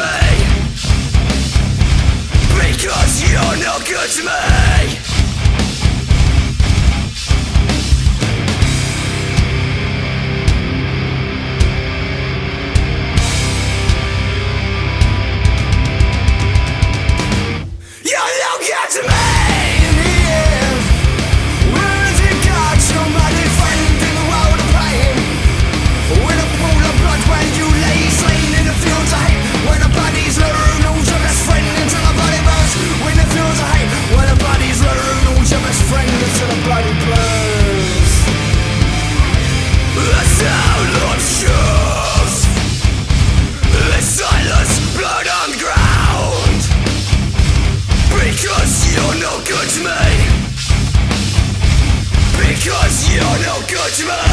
me. Because you're no good to me. しまう